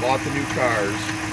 bought the new cars.